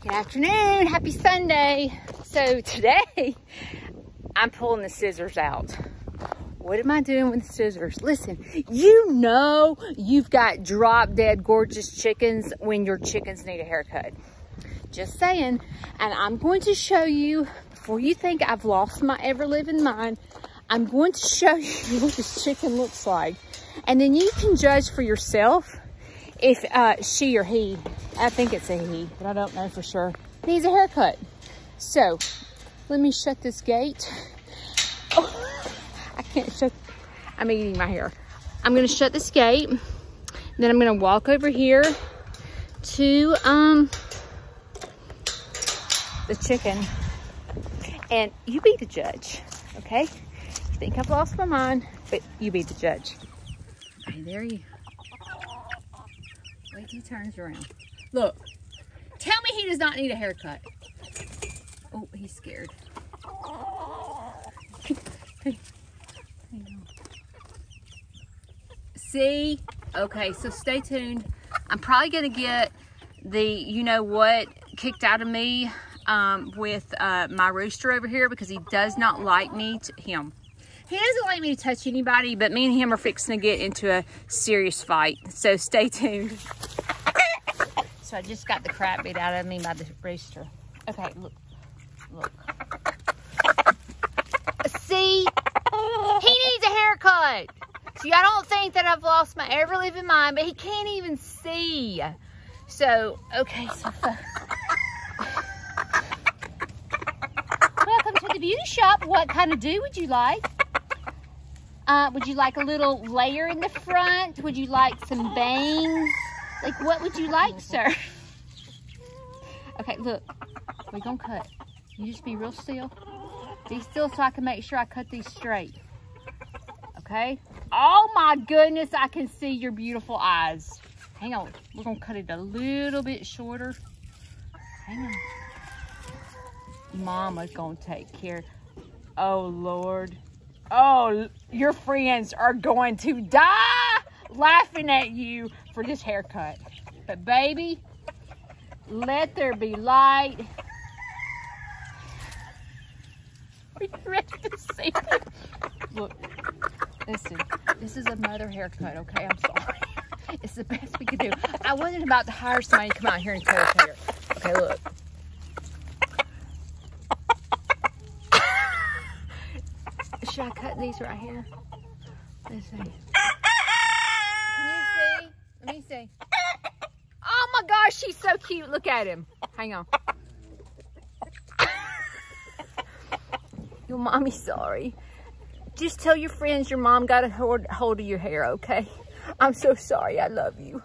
Good afternoon, happy Sunday. So today, I'm pulling the scissors out. What am I doing with the scissors? Listen, you know you've got drop dead gorgeous chickens when your chickens need a haircut. Just saying. And I'm going to show you, before you think I've lost my ever living mind, I'm going to show you what this chicken looks like. And then you can judge for yourself if uh, she or he, I think it's a he, but I don't know for sure, needs a haircut. So let me shut this gate. Oh, I can't shut, I'm eating my hair. I'm gonna shut this gate. Then I'm gonna walk over here to um the chicken and you be the judge, okay? You think I've lost my mind, but you be the judge. Okay, there you Wait till he turns around. Look, tell me he does not need a haircut. Oh, he's scared. See? Okay, so stay tuned. I'm probably going to get the you know what kicked out of me um, with uh, my rooster over here because he does not like me, to, him. He doesn't like me to touch anybody, but me and him are fixing to get into a serious fight. So stay tuned. So I just got the crap beat out of me by the rooster. Okay, look, look. See, he needs a haircut. See, I don't think that I've lost my ever living mind, but he can't even see. So, okay, so. Welcome to the beauty shop. What kind of do would you like? Uh, would you like a little layer in the front? Would you like some bangs? Like, what would you like, sir? Okay, look. We're gonna cut. You just be real still. Be still so I can make sure I cut these straight. Okay? Oh my goodness, I can see your beautiful eyes. Hang on. We're gonna cut it a little bit shorter. Hang on. Mama's gonna take care. Oh, Lord. Oh, your friends are going to die laughing at you for this haircut. But baby, let there be light. Are you ready to see? Look, listen, this is a mother haircut, okay? I'm sorry. It's the best we could do. I wasn't about to hire somebody to come out here and cut his hair. Okay, look. Should I cut these right here? Let's see. Let me see. Oh my gosh, she's so cute. Look at him. Hang on. your mommy's sorry. Just tell your friends your mom got a hold of your hair, okay? I'm so sorry. I love you.